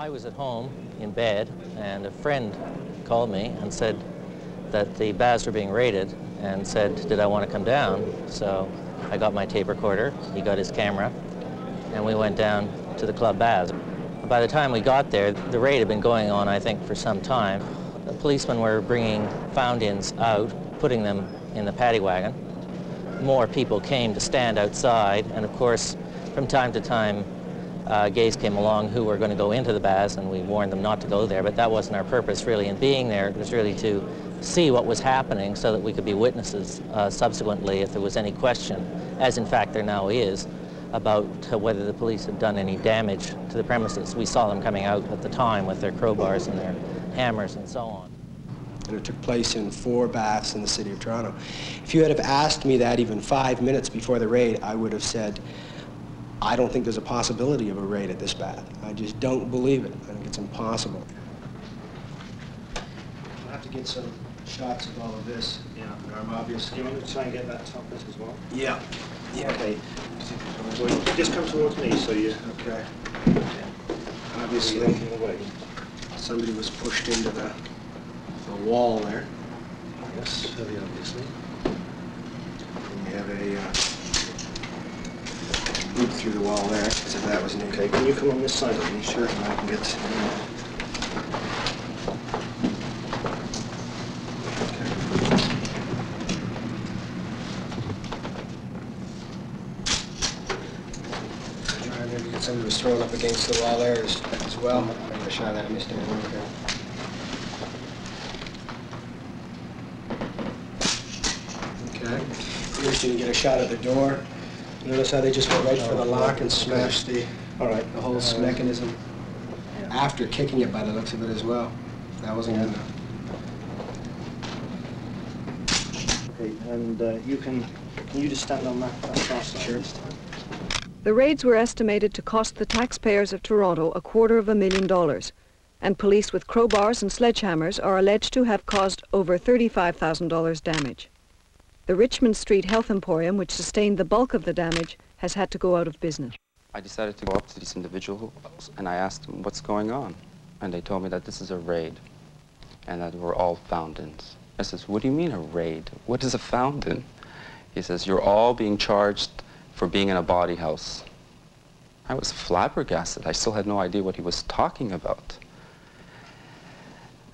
I was at home in bed, and a friend called me and said that the baths were being raided and said, did I want to come down? So I got my tape recorder, he got his camera, and we went down to the club baths. By the time we got there, the raid had been going on, I think, for some time. The policemen were bringing found-ins out, putting them in the paddy wagon. More people came to stand outside, and of course, from time to time, uh, gays came along who were going to go into the baths, and we warned them not to go there, but that wasn't our purpose, really, in being there. It was really to see what was happening so that we could be witnesses uh, subsequently if there was any question, as in fact there now is, about whether the police had done any damage to the premises. We saw them coming out at the time with their crowbars and their hammers and so on. And it took place in four baths in the city of Toronto. If you had have asked me that even five minutes before the raid, I would have said, I don't think there's a possibility of a raid at this bath. I just don't believe it. I think it's impossible. I'll have to get some shots of all of this. Yeah. Norm, obviously. Do you want to try and get that top bit as well? Yeah. Yeah. Okay. So just come towards me so you... Okay. Obviously, Obviously, looking away. somebody was pushed into the, the wall there. Yes, very obviously. And we have a uh, boot through the wall there, as if that was an Okay, can you come on this side of me? Sure, and I can get. Somebody was thrown up against the wall there as, as well. I got a shot at him standing over there. Okay. First, you can get a shot at the door. Notice how they just went right for the lock and smashed the, All right. the whole Uh, mechanism after kicking it by the looks of it as well. That wasn't good enough. Okay, and uh, you can... Can you just stand on that, that far side Sure. this time? The raids were estimated to cost the taxpayers of Toronto a quarter of a million dollars, and police with crowbars and sledgehammers are alleged to have caused over $35,000 damage. The Richmond Street Health Emporium, which sustained the bulk of the damage, has had to go out of business. I decided to go up to these individuals and I asked them what's going on. And they told me that this is a raid and that we're all found-ins. I says, what do you mean a raid? What is a found-in? He says, you're all being charged for being in a bawdy house. I was flabbergasted. I still had no idea what he was talking about.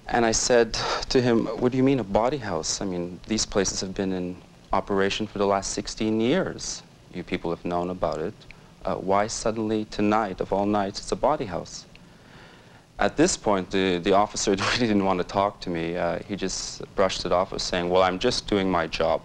And I said to him, what do you mean a bawdy house? I mean, these places have been in operation for the last 16 years. You people have known about it. Uh, why suddenly tonight, of all nights, it's a bawdy house? At this point, the, the officer really didn't want to talk to me. Uh, he just brushed it off as saying, well, I'm just doing my job.